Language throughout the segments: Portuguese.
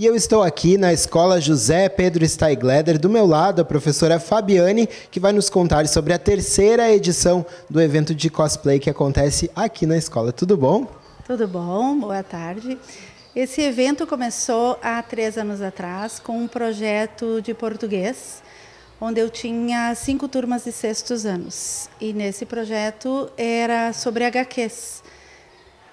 E eu estou aqui na Escola José Pedro Steigleder, do meu lado a professora Fabiane, que vai nos contar sobre a terceira edição do evento de cosplay que acontece aqui na escola. Tudo bom? Tudo bom, boa tarde. Esse evento começou há três anos atrás com um projeto de português, onde eu tinha cinco turmas de sextos anos. E nesse projeto era sobre HQs.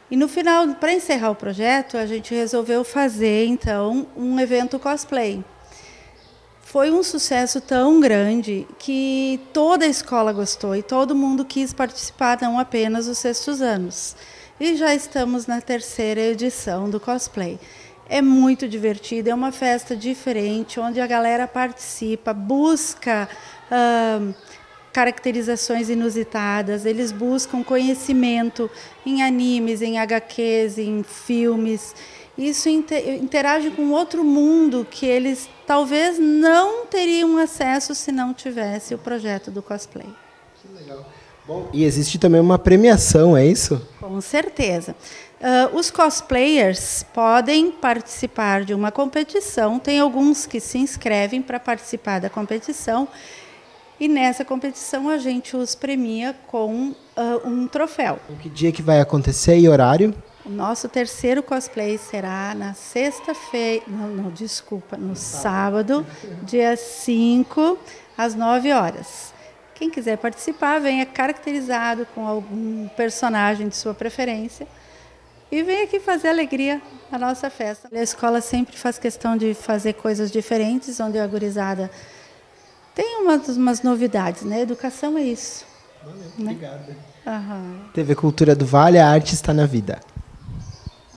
E no final, para encerrar o projeto, a gente resolveu fazer então um evento cosplay. Foi um sucesso tão grande que toda a escola gostou e todo mundo quis participar, não apenas os sextos anos. E já estamos na terceira edição do cosplay. É muito divertido, é uma festa diferente, onde a galera participa, busca. Uh, caracterizações inusitadas, eles buscam conhecimento em animes, em HQs, em filmes. Isso interage com outro mundo que eles talvez não teriam acesso se não tivesse o projeto do cosplay. Que legal. Bom, e existe também uma premiação, é isso? Com certeza. Uh, os cosplayers podem participar de uma competição, tem alguns que se inscrevem para participar da competição e nessa competição a gente os premia com uh, um troféu. O que dia que vai acontecer e horário? O nosso terceiro cosplay será na sexta-feira, não, não, desculpa, no sábado, dia 5, às 9 horas. Quem quiser participar, venha caracterizado com algum personagem de sua preferência e venha aqui fazer alegria na nossa festa. A escola sempre faz questão de fazer coisas diferentes, onde a gurizada tem umas, umas novidades, né? Educação é isso. Valeu, né? Obrigada. Uhum. TV Cultura do Vale, a arte está na vida.